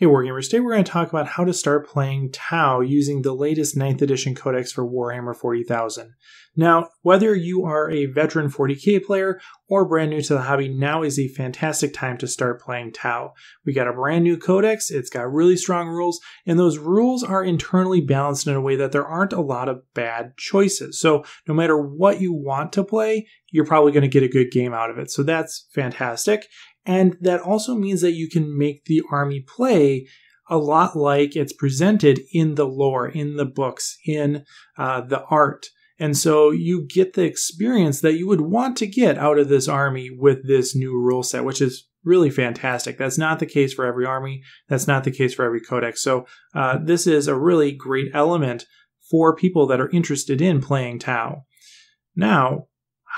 Hey Wargamers, today we're going to talk about how to start playing Tau using the latest 9th edition codex for Warhammer 40,000. Now, whether you are a veteran 40k player or brand new to the hobby, now is a fantastic time to start playing Tau. We got a brand new codex, it's got really strong rules, and those rules are internally balanced in a way that there aren't a lot of bad choices. So, no matter what you want to play, you're probably going to get a good game out of it. So, that's fantastic. And that also means that you can make the army play a lot like it's presented in the lore, in the books, in uh, the art. And so you get the experience that you would want to get out of this army with this new rule set, which is really fantastic. That's not the case for every army. That's not the case for every codex. So uh, this is a really great element for people that are interested in playing Tau. Now,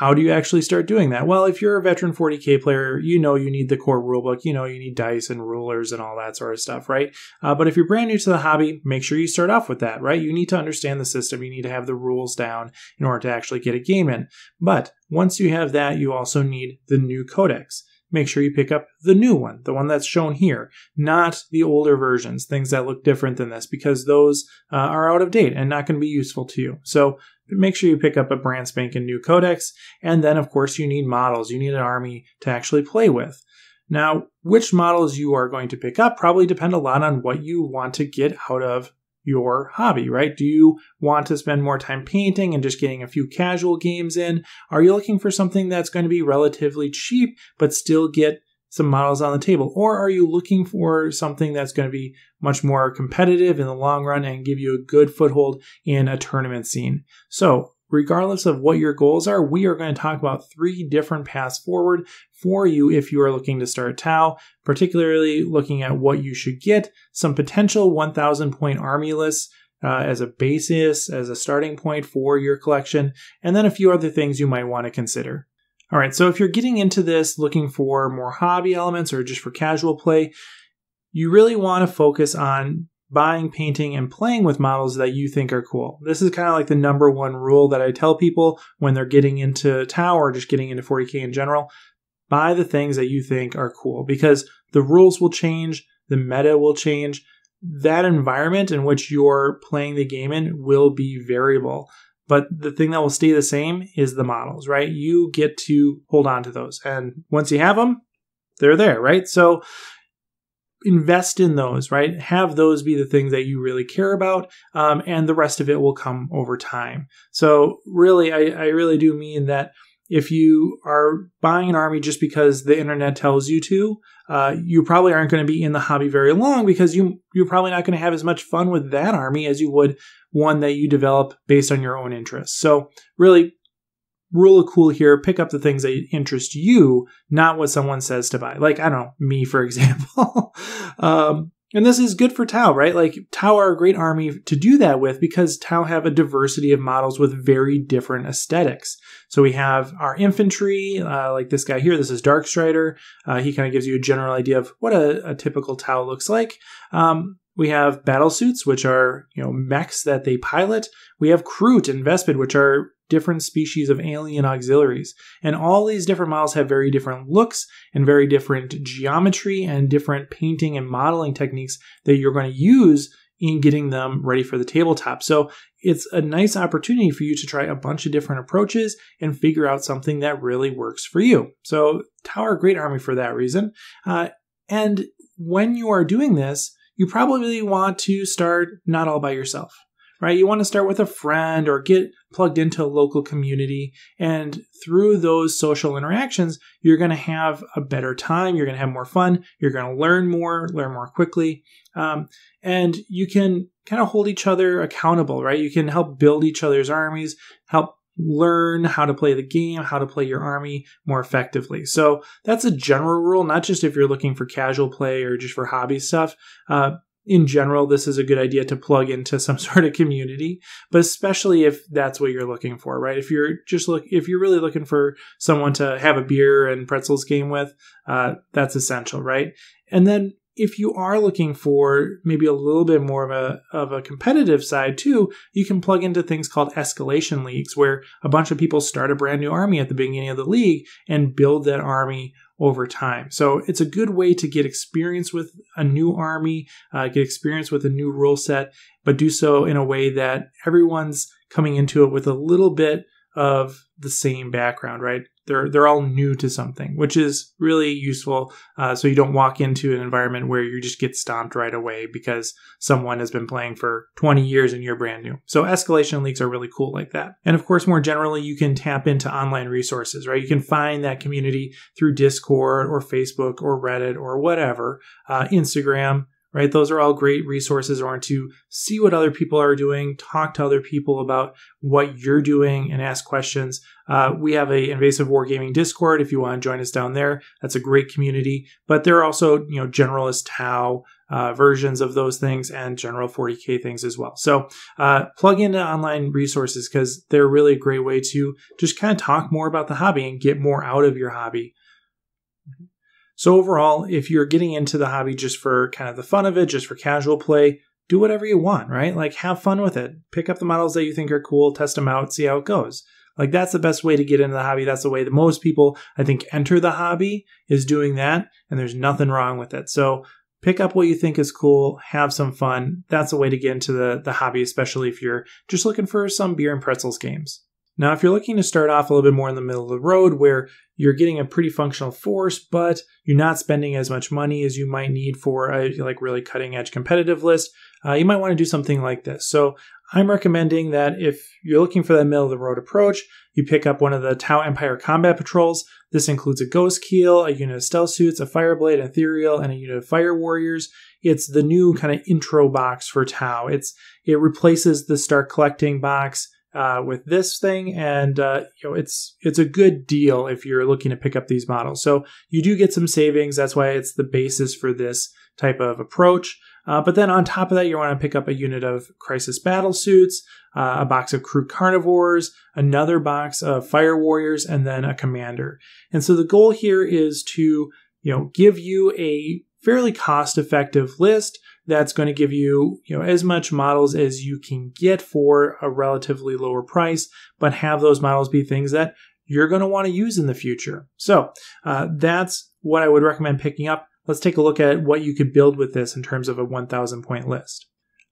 how do you actually start doing that? Well, if you're a veteran 40k player, you know you need the core rulebook. You know you need dice and rulers and all that sort of stuff, right? Uh, but if you're brand new to the hobby, make sure you start off with that, right? You need to understand the system. You need to have the rules down in order to actually get a game in. But once you have that, you also need the new codex make sure you pick up the new one, the one that's shown here, not the older versions, things that look different than this, because those uh, are out of date and not going to be useful to you. So make sure you pick up a brand spanking new codex. And then, of course, you need models. You need an army to actually play with. Now, which models you are going to pick up probably depend a lot on what you want to get out of your hobby, right? Do you want to spend more time painting and just getting a few casual games in? Are you looking for something that's going to be relatively cheap but still get some models on the table? Or are you looking for something that's going to be much more competitive in the long run and give you a good foothold in a tournament scene? So, regardless of what your goals are, we are going to talk about three different paths forward for you if you are looking to start Tau, particularly looking at what you should get, some potential 1000 point army lists. Uh, as a basis, as a starting point for your collection, and then a few other things you might want to consider. All right, so if you're getting into this looking for more hobby elements or just for casual play, you really want to focus on buying, painting, and playing with models that you think are cool. This is kind of like the number one rule that I tell people when they're getting into Tau or just getting into 40K in general. Buy the things that you think are cool because the rules will change, the meta will change. That environment in which you're playing the game in will be variable. But the thing that will stay the same is the models, right? You get to hold on to those. And once you have them, they're there, right? So invest in those, right? Have those be the things that you really care about, um, and the rest of it will come over time. So, really, I, I really do mean that if you are buying an army just because the internet tells you to, uh, you probably aren't going to be in the hobby very long because you you're probably not going to have as much fun with that army as you would one that you develop based on your own interests. So really, rule of cool here: pick up the things that interest you, not what someone says to buy. Like I don't know, me for example. um, and this is good for Tau, right? Like Tau are a great army to do that with because Tau have a diversity of models with very different aesthetics. So we have our infantry, uh, like this guy here. This is Darkstrider. Uh, he kind of gives you a general idea of what a, a typical Tau looks like. Um, we have battle suits, which are you know mechs that they pilot. We have Kroot and Vespid, which are different species of alien auxiliaries. And all these different models have very different looks and very different geometry and different painting and modeling techniques that you're going to use in getting them ready for the tabletop. So it's a nice opportunity for you to try a bunch of different approaches and figure out something that really works for you. So Tau, great army for that reason. Uh, and when you are doing this, you probably want to start not all by yourself right? You want to start with a friend or get plugged into a local community. And through those social interactions, you're going to have a better time. You're going to have more fun. You're going to learn more, learn more quickly. Um, and you can kind of hold each other accountable, right? You can help build each other's armies, help learn how to play the game, how to play your army more effectively. So that's a general rule, not just if you're looking for casual play or just for hobby stuff. Uh, in general, this is a good idea to plug into some sort of community, but especially if that's what you're looking for, right? If you're just look, if you're really looking for someone to have a beer and pretzels game with, uh, that's essential, right? And then if you are looking for maybe a little bit more of a, of a competitive side too, you can plug into things called escalation leagues where a bunch of people start a brand new army at the beginning of the league and build that army over time. So it's a good way to get experience with a new army, uh, get experience with a new rule set, but do so in a way that everyone's coming into it with a little bit of the same background, right? They're they're all new to something, which is really useful. Uh, so you don't walk into an environment where you just get stomped right away because someone has been playing for 20 years and you're brand new. So escalation leagues are really cool like that. And of course, more generally, you can tap into online resources, right? You can find that community through Discord or Facebook or Reddit or whatever, uh, Instagram right? Those are all great resources or to see what other people are doing, talk to other people about what you're doing, and ask questions. Uh, we have a invasive wargaming Discord if you want to join us down there. That's a great community. But there are also you know generalist Tau uh, versions of those things and general 40k things as well. So uh, plug into online resources because they're really a great way to just kind of talk more about the hobby and get more out of your hobby. So, overall, if you're getting into the hobby just for kind of the fun of it, just for casual play, do whatever you want, right? Like, have fun with it. Pick up the models that you think are cool, test them out, see how it goes. Like, that's the best way to get into the hobby. That's the way that most people, I think, enter the hobby is doing that, and there's nothing wrong with it. So, pick up what you think is cool, have some fun. That's a way to get into the, the hobby, especially if you're just looking for some beer and pretzels games. Now, if you're looking to start off a little bit more in the middle of the road where you're getting a pretty functional force, but you're not spending as much money as you might need for a like really cutting edge competitive list, uh, you might want to do something like this. So I'm recommending that if you're looking for that middle of the road approach, you pick up one of the Tau Empire combat patrols. This includes a Ghostkeel, a unit of stealth suits, a Fireblade, an Ethereal, and a unit of Fire Warriors. It's the new kind of intro box for Tau. It's it replaces the Start Collecting box uh, with this thing, and uh, you know it's it's a good deal if you're looking to pick up these models. So you do get some savings. That's why it's the basis for this type of approach. Uh, but then on top of that, you want to pick up a unit of Crisis Battle Suits, uh, a box of Kroot Carnivores, another box of Fire Warriors, and then a Commander. And so the goal here is to you know give you a fairly cost effective list that's going to give you, you know, as much models as you can get for a relatively lower price, but have those models be things that you're going to want to use in the future. So uh, that's what I would recommend picking up. Let's take a look at what you could build with this in terms of a 1,000 point list.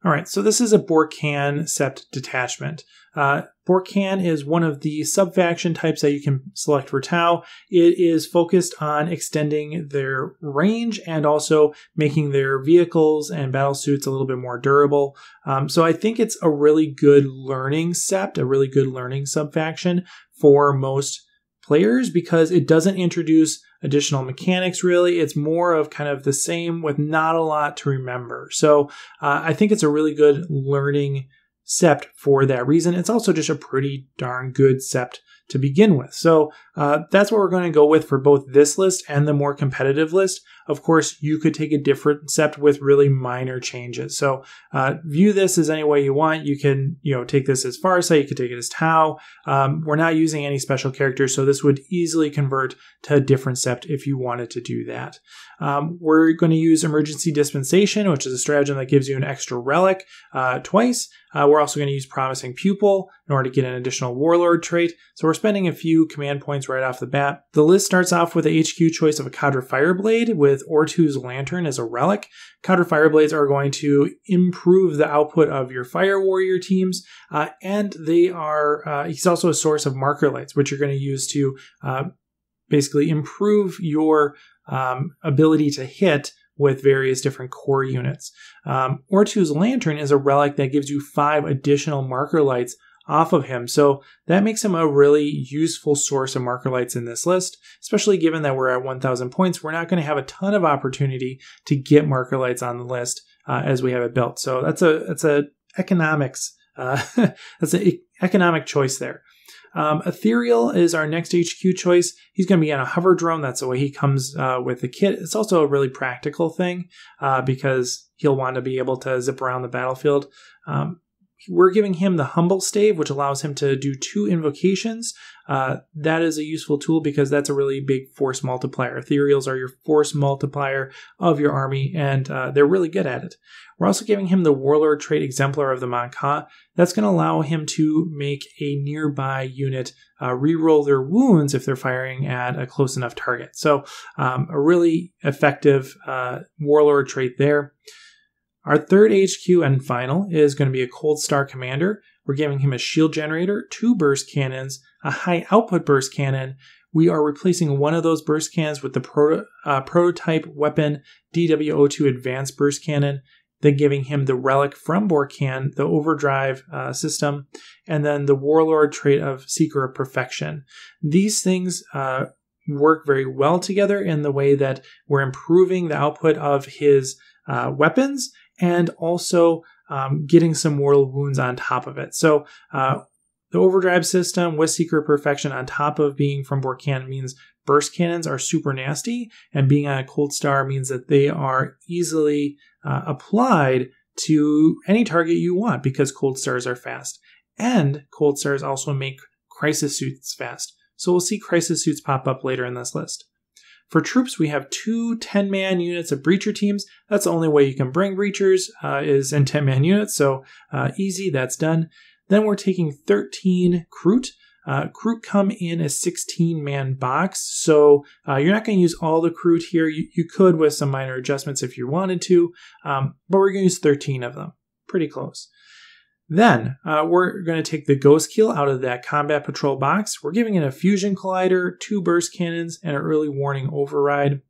All right, so this is a Bork'an Sept detachment. Uh, is one of the sub-faction types that you can select for Tau. It is focused on extending their range and also making their vehicles and battle suits a little bit more durable. Um, so I think it's a really good learning sept, a really good learning sub-faction for most players because it doesn't introduce additional mechanics really. It's more of kind of the same with not a lot to remember. So uh, I think it's a really good learning sept for that reason. It's also just a pretty darn good sept to begin with. So uh, that's what we're going to go with for both this list and the more competitive list. Of course, you could take a different sept with really minor changes. So uh, view this as any way you want. You can, you know, take this as Farsight. You could take it as Tau. Um, we're not using any special characters, so this would easily convert to a different sept if you wanted to do that. Um, we're going to use Emergency Dispensation, which is a stratagem that gives you an extra relic uh, twice. Uh, we're also going to use Promising Pupil in order to get an additional Warlord trait. So we're spending a few command points right off the bat. The list starts off with a HQ choice of a Cadre Fireblade with Ortu's Lantern as a relic. Cadre Fireblades are going to improve the output of your Fire Warrior teams, uh, and they are, uh, he's also a source of marker lights, which you're going to use to uh, basically improve your um, ability to hit with various different core units. Um, Ortu's Lantern is a relic that gives you five additional marker lights off of him. So that makes him a really useful source of marker lights in this list, especially given that we're at 1000 points. We're not going to have a ton of opportunity to get marker lights on the list uh, as we have it built. So that's a that's a economics uh, that's an economic choice there. Um, Ethereal is our next HQ choice. He's going to be on a hover drone. That's the way he comes uh, with the kit. It's also a really practical thing uh, because he'll want to be able to zip around the battlefield. Um, we're giving him the Humble Stave, which allows him to do two invocations. Uh, that is a useful tool because that's a really big force multiplier. Ethereals are your force multiplier of your army, and uh, they're really good at it. We're also giving him the Warlord trait Exemplar of the Mont'ka. That's going to allow him to make a nearby unit uh, reroll their wounds if they're firing at a close enough target. So, um, a really effective uh, Warlord trait there. Our third HQ and final is going to be a Cold Star Commander. We're giving him a shield generator, two burst cannons, a high output burst cannon. We are replacing one of those burst cannons with the uh, prototype weapon DW02 Advanced Burst Cannon, then giving him the relic from Bork'an, the overdrive uh, system, and then the warlord trait of Seeker of Perfection. These things uh, work very well together in the way that we're improving the output of his uh, weapons and also um, getting some mortal wounds on top of it. So uh, the overdrive system with Seeker Perfection on top of being from Bork'an means burst cannons are super nasty, and being on a Cold Star means that they are easily uh, applied to any target you want because Cold Stars are fast. And Cold Stars also make Crisis Suits fast. So we'll see Crisis Suits pop up later in this list. For troops, we have two 10 man units of breacher teams. That's the only way you can bring breachers uh, is in 10 man units. So uh, easy, that's done. Then we're taking 13 Kroot. Uh, Kroot come in a 16 man box, so uh, you're not going to use all the Kroot here. You, you, could with some minor adjustments if you wanted to, um, but we're going to use 13 of them. Pretty close. Then uh, we're going to take the Ghostkeel out of that combat patrol box. We're giving it a fusion collider, two burst cannons, and an early warning override.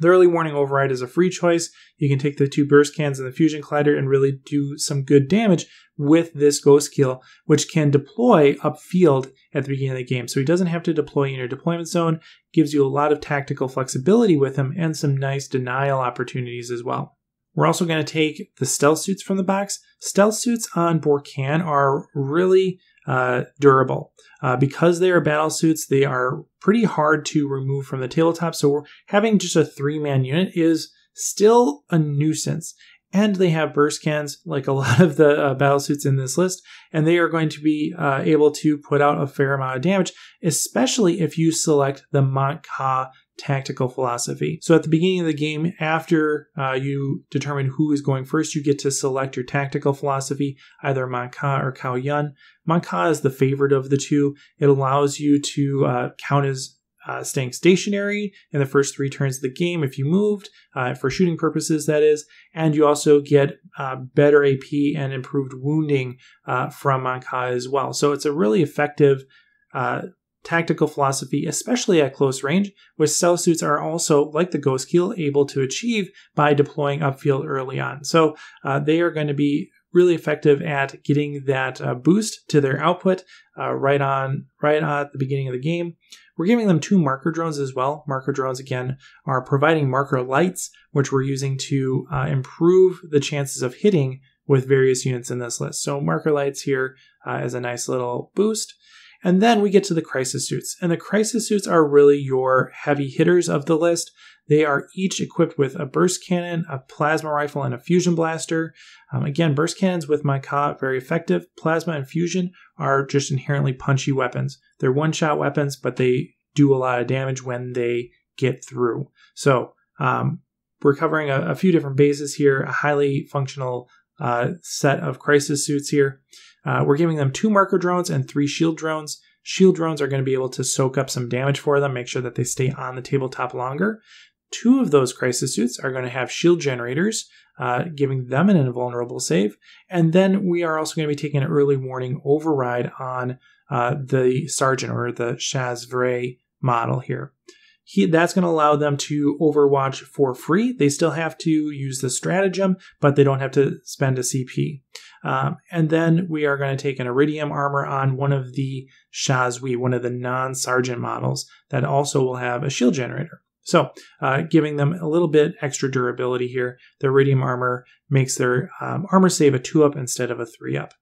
The early warning override is a free choice. You can take the two burst cannons and the fusion collider and really do some good damage with this Ghostkeel, which can deploy upfield at the beginning of the game. So he doesn't have to deploy in your deployment zone, gives you a lot of tactical flexibility with him and some nice denial opportunities as well. We're also going to take the stealth suits from the box. Stealth suits on Bork'an are really uh, durable. Uh, because they are battle suits, they are pretty hard to remove from the tabletop. So having just a three man unit is still a nuisance. And they have burst cans like a lot of the uh, battle suits in this list, and they are going to be uh, able to put out a fair amount of damage, especially if you select the Mont'ka tactical philosophy. So at the beginning of the game, after uh, you determine who is going first, you get to select your tactical philosophy, either Mont'ka or Cao Yun. Mont'ka is the favorite of the two. It allows you to uh, count as uh, staying stationary in the first three turns of the game if you moved, uh, for shooting purposes, that is. And you also get uh, better AP and improved wounding uh, from Mont'ka as well. So it's a really effective uh, tactical philosophy, especially at close range, which stealth suits are also, like the Ghostkeel, able to achieve by deploying upfield early on. So uh, they are going to be really effective at getting that uh, boost to their output uh, right on right at the beginning of the game. We're giving them two marker drones as well. Marker drones again are providing marker lights, which we're using to uh, improve the chances of hitting with various units in this list. So marker lights here uh, is a nice little boost. And then we get to the crisis suits. And the crisis suits are really your heavy hitters of the list. They are each equipped with a burst cannon, a plasma rifle, and a fusion blaster. Um, again, burst cannons with Mont'ka, very effective. Plasma and fusion are just inherently punchy weapons. They're one shot weapons, but they do a lot of damage when they get through. So, um, we're covering a, a, few different bases here, a highly functional uh, set of crisis suits here. Uh, we're giving them two marker drones and three shield drones. Shield drones are going to be able to soak up some damage for them, make sure that they stay on the tabletop longer. Two of those crisis suits are going to have shield generators, uh, giving them an invulnerable save. And then we are also going to be taking an early warning override on uh, the Sergeant or the Shas'vre model here. He, that's going to allow them to overwatch for free. They still have to use the stratagem, but they don't have to spend a CP. Um, and then we are going to take an iridium armor on one of the Shas'ui, one of the non sergeant models that also will have a shield generator. So, uh, giving them a little bit extra durability here. The iridium armor makes their um, armor save a 2 up instead of a 3 up.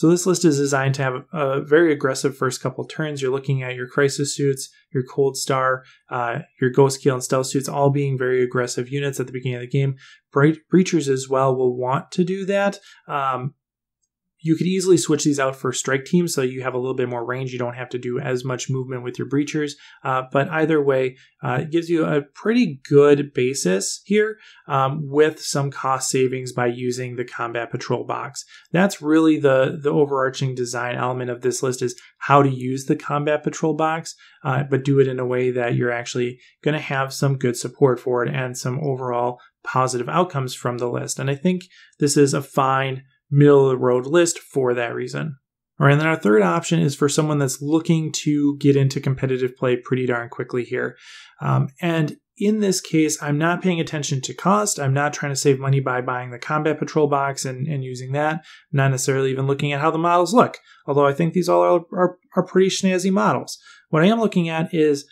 So this list is designed to have a very aggressive first couple turns. You're looking at your crisis suits, your cold star, uh, your Ghostkeel and stealth suits all being very aggressive units at the beginning of the game. Bre- breachers as well will want to do that. Um, you could easily switch these out for strike teams so you have a little bit more range. You don't have to do as much movement with your breachers. Uh, but either way, uh, it gives you a pretty good basis here um, with some cost savings by using the combat patrol box. That's really the, the overarching design element of this list is how to use the combat patrol box, uh, but do it in a way that you're actually going to have some good support for it and some overall positive outcomes from the list. And I think this is a fine middle of the road list for that reason. All right, and then our third option is for someone that's looking to get into competitive play pretty darn quickly here. Um, and in this case, I'm not paying attention to cost. I'm not trying to save money by buying the Combat Patrol box and, and using that. Not necessarily even looking at how the models look, although I think these all are, are, are pretty snazzy models. What I am looking at is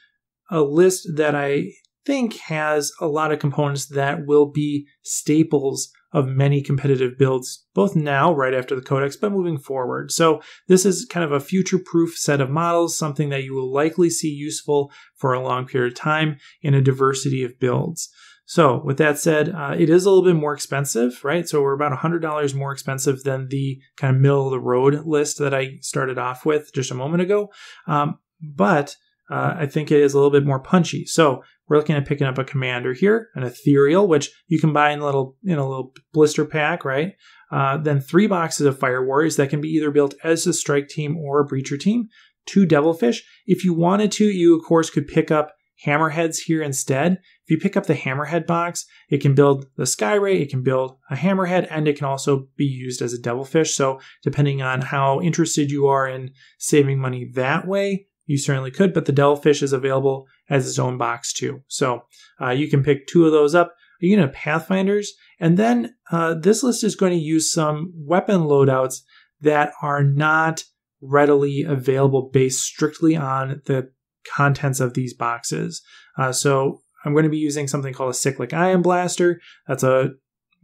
a list that I think has a lot of components that will be staples of many competitive builds, both now, right after the Codex, but moving forward. So, this is kind of a future proof set of models, something that you will likely see useful for a long period of time in a diversity of builds. So, with that said, uh, it is a little bit more expensive, right? So, we're about $100 more expensive than the kind of middle of the road list that I started off with just a moment ago. Um, but uh, I think it is a little bit more punchy. So we're looking at picking up a commander here, an ethereal, which you can buy in a little in a little blister pack, right? Uh, then three boxes of fire warriors that can be either built as a strike team or a breacher team. Two devilfish. If you wanted to, you of course could pick up hammerheads here instead. If you pick up the hammerhead box, it can build the skyray, it can build a hammerhead, and it can also be used as a devilfish. So depending on how interested you are in saving money that way, you certainly could, but the Devilfish is available as its own box too. So uh, you can pick two of those up. You can have Pathfinders, and then uh, this list is going to use some weapon loadouts that are not readily available based strictly on the contents of these boxes. Uh, so I'm going to be using something called a cyclic ion blaster. That's a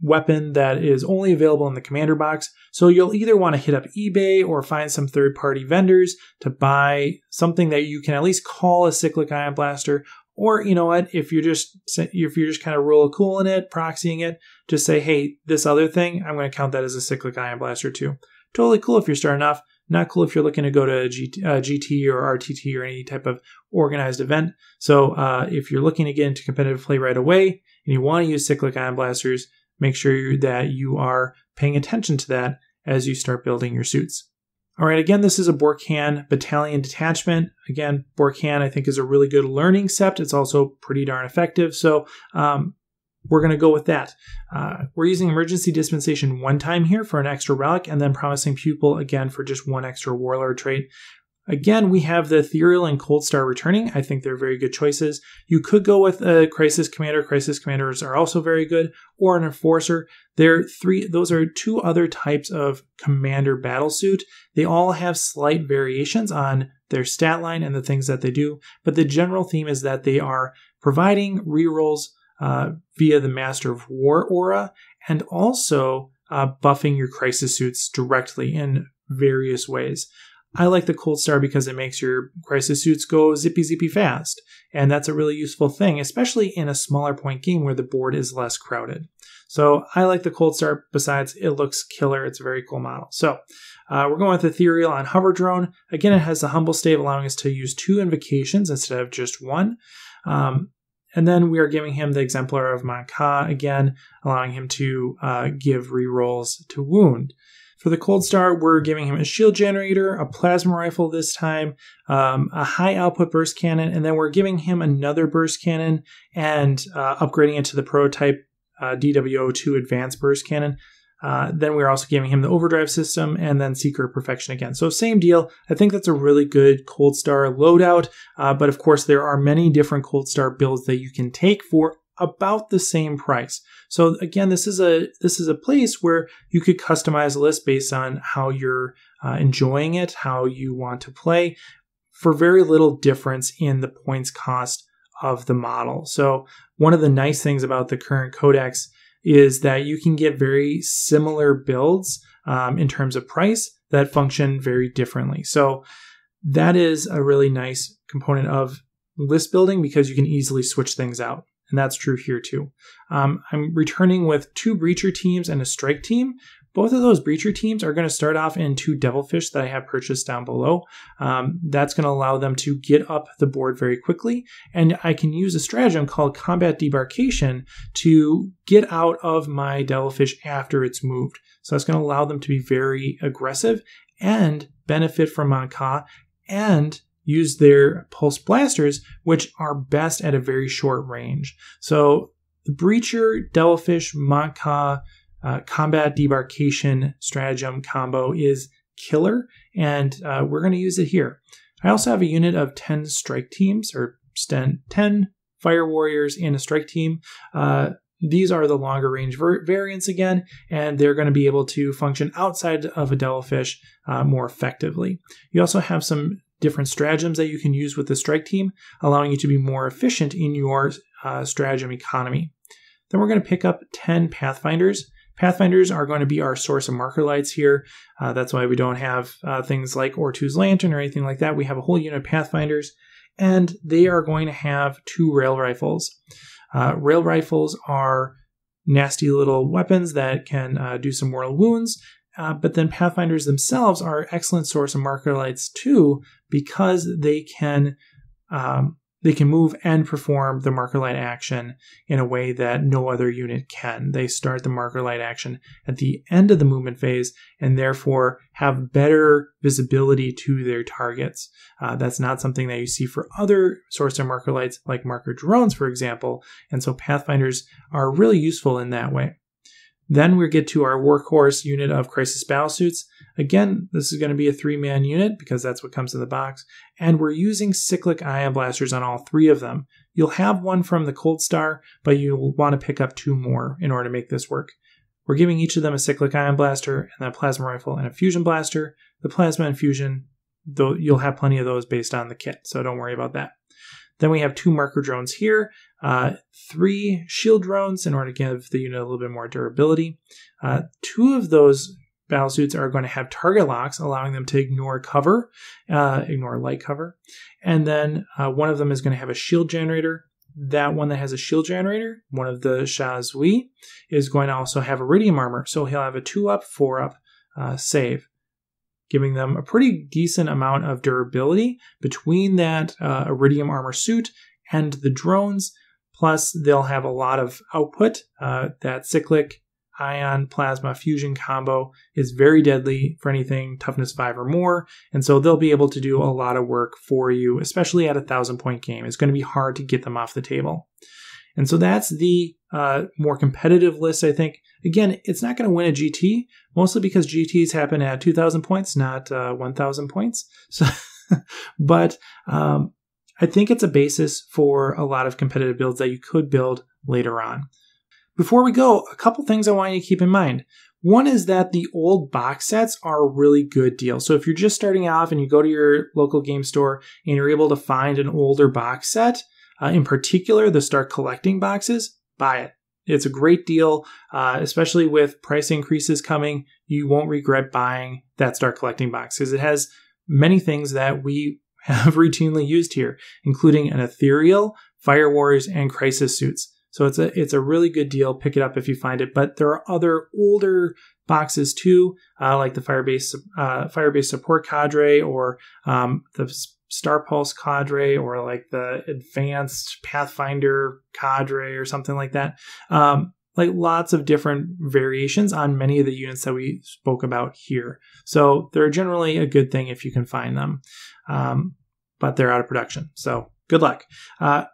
weapon that is only available in the commander box. So you'll either want to hit up eBay or find some third party vendors to buy something that you can at least call a cyclic ion blaster. Or you know what, if you're just if you're just kind of real cool in it, proxying it, just say, hey, this other thing, I'm going to count that as a cyclic ion blaster too. Totally cool if you're starting off. Not cool if you're looking to go to GT, uh, GT or RTT or any type of organized event. So uh, if you're looking to get into competitive play right away and you want to use cyclic ion blasters, make sure that you are paying attention to that as you start building your suits. All right, again, this is a Bork'an battalion detachment. Again, Bork'an, I think, is a really good learning sept. It's also pretty darn effective. So um, we're going to go with that. Uh, we're using emergency dispensation one time here for an extra relic, and then promising pupil again for just one extra warlord trait. Again, we have the Ethereal and Cold Star returning. I think they're very good choices. You could go with a Crisis Commander. Crisis Commanders are also very good, or an Enforcer. there three. Those are two other types of Commander battlesuit. They all have slight variations on their stat line and the things that they do, but the general theme is that they are providing rerolls uh, via the Master of War aura, and also uh, buffing your Crisis suits directly in various ways. I like the Cold Star because it makes your crisis suits go zippy zippy fast. And that's a really useful thing, especially in a smaller point game where the board is less crowded. So I like the Cold Star. Besides, it looks killer. It's a very cool model. So uh, we're going with Ethereal on Hover Drone. Again, it has the Humble Stave, allowing us to use two invocations instead of just one. Um, and then we are giving him the Exemplar of Mont'ka again, allowing him to uh, give rerolls to wound. For the Cold Star, we're giving him a shield generator, a plasma rifle this time, um, a high output burst cannon, and then we're giving him another burst cannon and uh, upgrading it to the prototype uh, DW02 advanced burst cannon. Uh, then we're also giving him the overdrive system and then Seeker Perfection again. So, same deal. I think that's a really good Cold Star loadout. Uh, but of course, there are many different Cold Star builds that you can take for about the same price. So again, this is a this is a place where you could customize a list based on how you're uh, enjoying it, how you want to play, for very little difference in the points cost of the model. So one of the nice things about the current codex is that you can get very similar builds um, in terms of price that function very differently. So that is a really nice component of list building because you can easily switch things out and that's true here too. Um, I'm returning with two breacher teams and a strike team, both of those breacher teams are going to start off in two devilfish that I have purchased down below. Um, that's going to allow them to get up the board very quickly. And I can use a stratagem called combat debarkation to get out of my devilfish after it's moved. So that's going to allow them to be very aggressive and benefit from Mont'ka and use their pulse blasters, which are best at a very short range. So the Breacher, Devilfish, Mont'ka, uh, combat debarkation stratagem combo is killer, and uh, we're going to use it here. I also have a unit of 10 strike teams, or 10, 10 fire warriors and a strike team. Uh, these are the longer range ver- variants again, and they're going to be able to function outside of a devilfish uh, more effectively. You also have some different stratagems that you can use with the strike team, allowing you to be more efficient in your uh, stratagem economy. Then we're going to pick up 10 Pathfinders. Pathfinders are going to be our source of marker lights here. Uh, that's why we don't have uh, things like Ortu's Lantern or anything like that. We have a whole unit of Pathfinders, and they are going to have two rail rifles. Uh, rail rifles are nasty little weapons that can uh, do some mortal wounds, uh, but then Pathfinders themselves are an excellent source of marker lights too, because they can um, they can move and perform the marker light action in a way that no other unit can. They start the marker light action at the end of the movement phase and therefore have better visibility to their targets. Uh, that's not something that you see for other source of marker lights like marker drones, for example. And so Pathfinders are really useful in that way. Then we get to our workhorse unit of crisis battle suits. Again, this is going to be a three man unit because that's what comes in the box. And we're using cyclic ion blasters on all three of them. You'll have one from the Cold Star, but you'll want to pick up two more in order to make this work. We're giving each of them a cyclic ion blaster and then a plasma rifle and a fusion blaster. The plasma and fusion, though you'll have plenty of those based on the kit, so don't worry about that. Then we have two marker drones here, uh, three shield drones in order to give the unit a little bit more durability. Uh, two of those battle suits are going to have target locks, allowing them to ignore cover, uh, ignore light cover. And then uh, one of them is going to have a shield generator. That one that has a shield generator, one of the Shas'ui, is going to also have iridium armor. So he'll have a two up, four up uh, save giving them a pretty decent amount of durability between that uh, iridium armor suit and the drones. Plus, they'll have a lot of output. Uh, that cyclic ion plasma fusion combo is very deadly for anything toughness 5 or more, and so they'll be able to do a lot of work for you, especially at a thousand point game. It's going to be hard to get them off the table. And so that's the uh, more competitive list, I think. Again, it's not going to win a GT, mostly because GTs happen at 2,000 points, not uh, 1,000 points. So, but um, I think it's a basis for a lot of competitive builds that you could build later on. Before we go, a couple things I want you to keep in mind. One is that the old box sets are a really good deal. So if you're just starting off and you go to your local game store and you're able to find an older box set, uh, in particular the start collecting boxes, buy it. It's a great deal, uh, especially with price increases coming. You won't regret buying that start collecting box because it has many things that we have routinely used here, including an ethereal, fire warriors, and crisis suits. So it's a it's a really good deal. Pick it up if you find it. But there are other older boxes too, uh, like the Firebase uh, Firebase support cadre or um, the Star Pulse cadre or like the advanced Pathfinder cadre or something like that. Um, like lots of different variations on many of the units that we spoke about here. So they're generally a good thing if you can find them, um, but they're out of production. So good luck. Uh,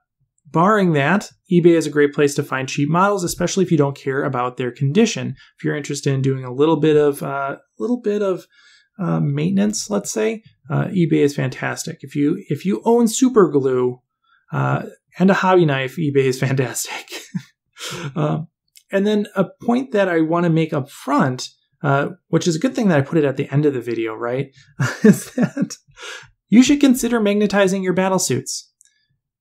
barring that, eBay is a great place to find cheap models, especially if you don't care about their condition. If you're interested in doing a little bit of a uh, little bit of uh, maintenance, let's say, uh, eBay is fantastic. If you if you own super glue uh, and a hobby knife, eBay is fantastic. Um, and then a point that I want to make up front, uh, which is a good thing that I put it at the end of the video, right, is that you should consider magnetizing your battle suits.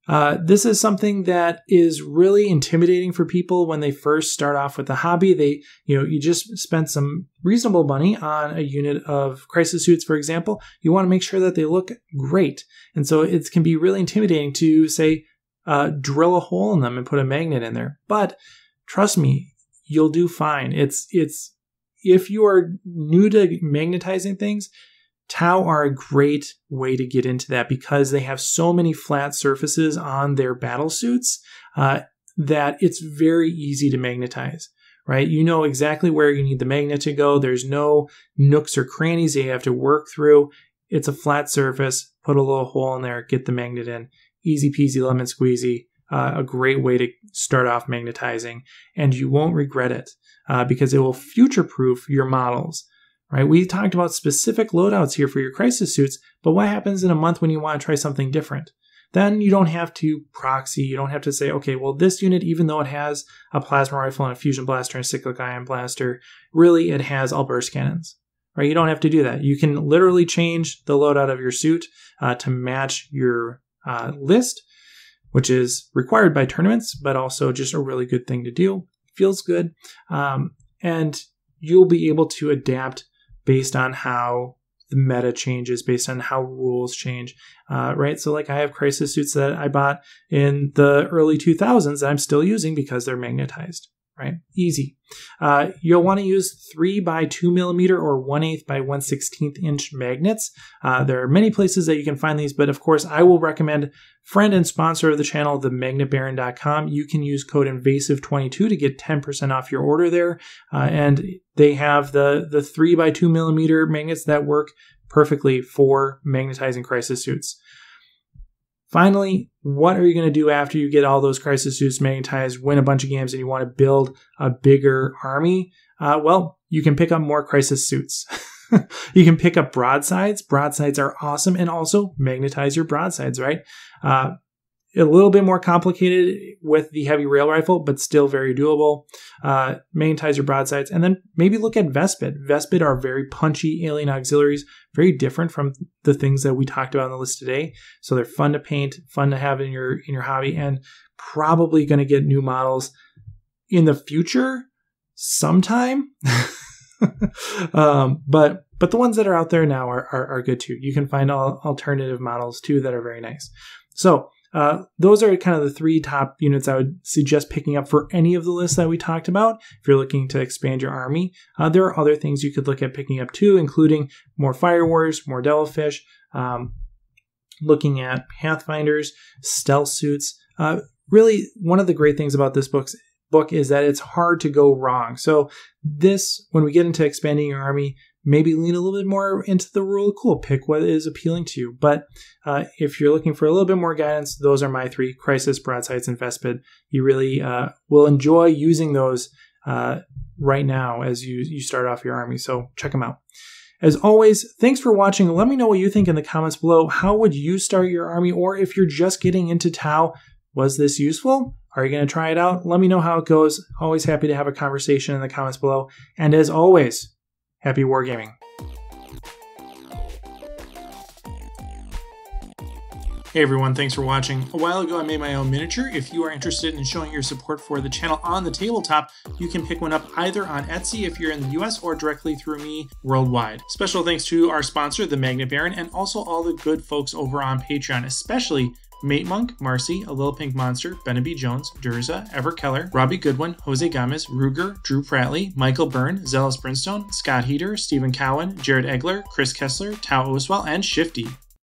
Uh, this is something that is really intimidating for people when they first start off with the hobby. They, you know, you just spent some reasonable money on a unit of crisis suits, for example. You want to make sure that they look great. And so it can be really intimidating to say, uh, drill a hole in them and put a magnet in there. But trust me, you'll do fine. It's, it's if you are new to magnetizing things, Tau are a great way to get into that because they have so many flat surfaces on their battle suits uh, that it's very easy to magnetize right? You know exactly where you need the magnet to go. There's no nooks or crannies that you have to work through. It's a flat surface. Put a little hole in there, get the magnet in. Easy peasy lemon squeezy. Uh, a great way to start off magnetizing, and you won't regret it uh, because it will future proof your models. Right? We talked about specific loadouts here for your crisis suits, but what happens in a month when you want to try something different? then you don't have to proxy. You don't have to say, okay, well, this unit, even though it has a plasma rifle and a fusion blaster and a cyclic ion blaster, really it has all burst cannons. Right? You don't have to do that. You can literally change the loadout of your suit uh, to match your uh, list, which is required by tournaments, but also just a really good thing to do. Feels good. Um, and you'll be able to adapt based on how the meta changes based on how rules change, uh, right? So, like, I have crisis suits that I bought in the early 2000s that I'm still using because they're magnetized right? Easy. Uh, you'll want to use 3 by 2 millimeter or 1 8 by 1 16th inch magnets. Uh, there are many places that you can find these, but of course, I will recommend friend and sponsor of the channel, themagnetbaron.com. You can use code invasive22 to get 10% off your order there. Uh, and they have the, the 3 by 2 millimeter magnets that work perfectly for magnetizing crisis suits. Finally, what are you going to do after you get all those crisis suits magnetized, win a bunch of games, and you want to build a bigger army? Uh, well, you can pick up more crisis suits. you can pick up broadsides. Broadsides are awesome, and also magnetize your broadsides, right? Uh, a little bit more complicated with the heavy rail rifle, but still very doable. Uh, magnetize your broadsides, and then maybe look at Vespid. Vespid are very punchy alien auxiliaries, very different from the things that we talked about on the list today. So they're fun to paint, fun to have in your in your hobby, and probably going to get new models in the future sometime. um, but but the ones that are out there now are, are, are good too. You can find all alternative models too that are very nice. So uh, those are kind of the three top units I would suggest picking up for any of the lists that we talked about. If you're looking to expand your army, uh, there are other things you could look at picking up too, including more Fire warriors, more Devilfish, um, looking at Pathfinders, stealth suits. Uh, really, one of the great things about this book book is that it's hard to go wrong. So this, when we get into expanding your army, maybe lean a little bit more into the rule of cool. Pick what is appealing to you. But uh, if you're looking for a little bit more guidance, those are my three: Crisis, Broadsides, and Vespid. You really uh, will enjoy using those uh, right now as you you start off your army. So check them out. As always, thanks for watching. Let me know what you think in the comments below. How would you start your army? Or if you're just getting into Tau, was this useful? Are you going to try it out? Let me know how it goes. Always happy to have a conversation in the comments below. And as always, Happy wargaming. Hey everyone, thanks for watching. A while ago I made my own miniature. If you are interested in showing your support for the channel on the tabletop, you can pick one up either on Etsy if you're in the US or directly through me worldwide. Special thanks to our sponsor, the Magnet Baron, and also all the good folks over on Patreon, especially Mate Monk, Marcy, A Little Pink Monster, Benny Jones, Durza, Ever Keller, Robbie Goodwin, Jose Gomez, Ruger, Drew Pratley, Michael Byrne, Zealous Brinstone, Scott Heater, Stephen Cowan, Jared Egler, Chris Kessler, Tau Oswell, and Shifty.